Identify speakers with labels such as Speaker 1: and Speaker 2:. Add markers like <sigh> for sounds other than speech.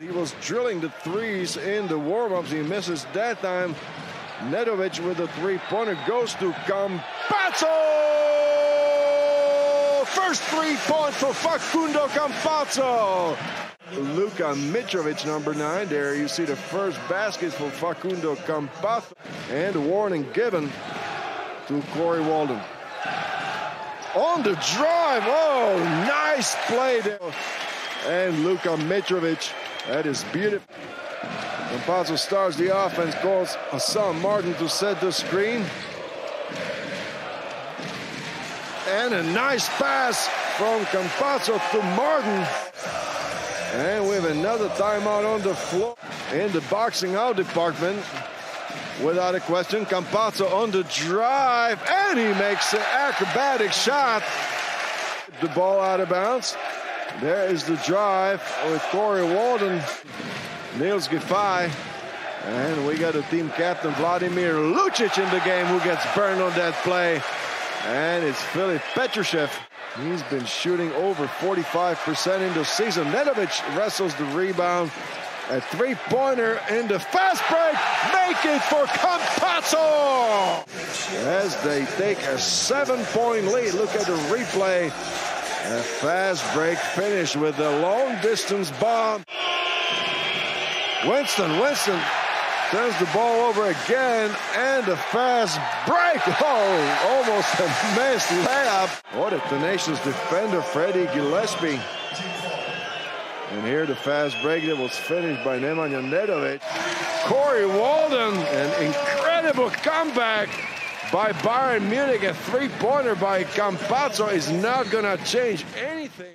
Speaker 1: He was drilling the threes in the warm-ups. He misses that time. Nedovic with a three-pointer goes to Campazzo! First three-point for Facundo Campazzo! Luka Mitrovic, number nine. There you see the first basket for Facundo Campazzo. And warning given to Corey Walden. On the drive. Oh, nice play there. And Luka Mitrovic. That is beautiful. Campazzo starts the offense, calls Hassan Martin to set the screen. And a nice pass from Campazzo to Martin. And we have another timeout on the floor in the boxing out department. Without a question, Campazzo on the drive, and he makes an acrobatic shot. The ball out of bounds. There is the drive with Corey Walden, Niels Giffey, and we got a team captain, Vladimir Lucic, in the game who gets burned on that play. And it's Filip Petrushev. He's been shooting over 45% in the season. Nedovic wrestles the rebound. A three-pointer in the fast break. Make it for Campazzo! As they take a seven-point lead. Look at the replay. A fast break finish with a long-distance bomb. Winston, Winston turns the ball over again, and a fast break. <laughs> Oh, almost a missed layup. What a tenacious defender, Freddie Gillespie. And here the fast break that was finished by Nemanja Nedovic. Corey Walden, an incredible comeback by Bayern Munich. A three-pointer by Campazzo is not going to change anything.